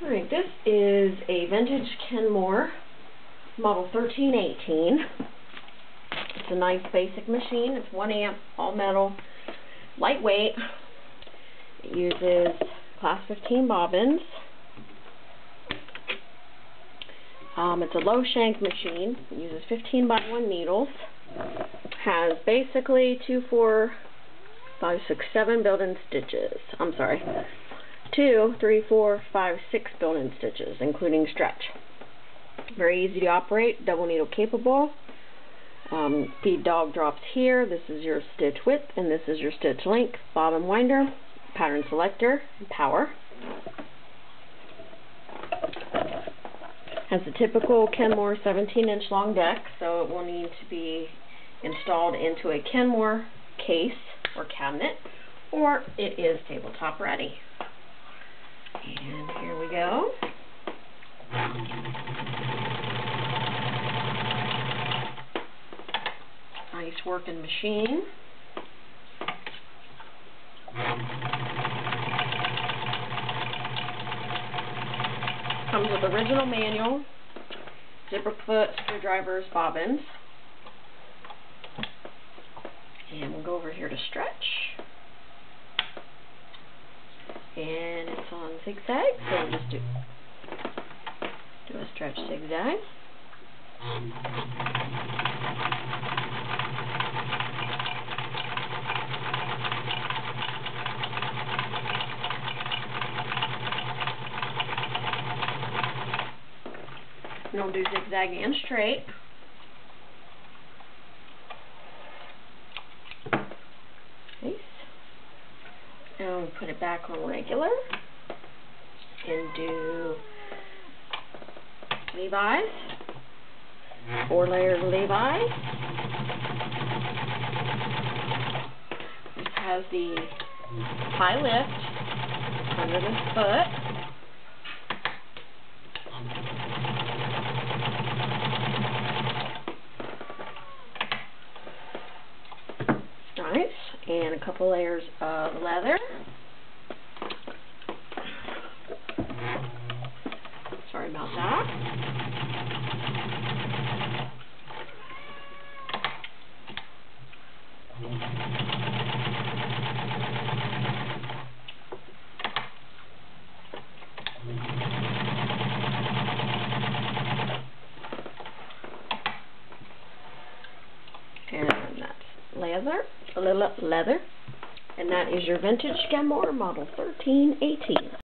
Alright, this is a vintage Kenmore model 1318. It's a nice basic machine. It's 1 amp, all metal, lightweight. It uses class 15 bobbins. Um, it's a low shank machine. It uses 15 by 1 needles. Has basically 2, 4, 5, 6, 7 built-in stitches. I'm sorry two, three, four, five, six built-in stitches, including stretch. Very easy to operate, double needle capable. Um, feed dog drops here. This is your stitch width, and this is your stitch length. Bobbin winder, pattern selector, power. Has the typical Kenmore 17-inch long deck, so it will need to be installed into a Kenmore case or cabinet, or it is tabletop ready. And here we go. Nice working machine. Comes with original manual, zipper foot, screwdrivers, bobbins. And we'll go over here to stretch and it's on zigzag, so we'll just do, do a stretch zigzag. And we'll do zigzag and straight. We put it back on regular and do Levi's, four layers of Levi's. This has the high lift under the foot. And a couple layers of leather. Sorry about that. And leather, a little leather. And that is your vintage Kenmore model 1318.